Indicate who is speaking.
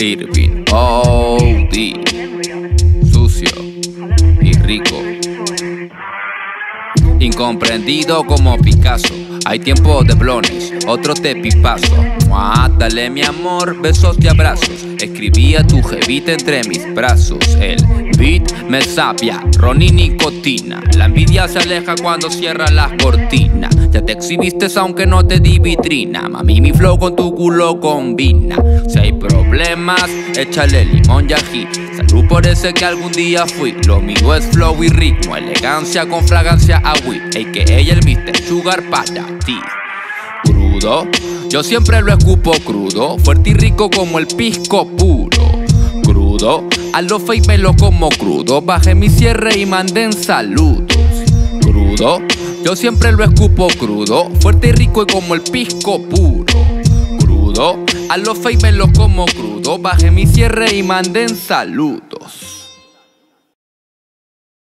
Speaker 1: Irving OD. Sucio y rico. Incomprendido como Picasso. Hay tiempo de blones, otro te pipazo. Dale mi amor, besos y abrazos. Escribía tu jevita entre mis brazos. El beat me sapia, ron y nicotina. La envidia se aleja cuando cierra las cortinas. Ya te exhibiste aunque no te di vitrina. Mami, mi flow con tu culo combina. Si hay problemas, échale limón y ají. Salud por ese que algún día fui. Lo mío es flow y ritmo, elegancia con fragancia a Ey, que ella el Mr. Sugar para Crudo, yo siempre lo escupo crudo, fuerte y rico como el pisco puro. Crudo, a lo fe y me lo como crudo, bajé mi cierre y manden saludos. Crudo, yo siempre lo escupo crudo, fuerte y rico como el pisco puro. Crudo, a lo fe y me lo como crudo, bajé mi cierre y manden saludos.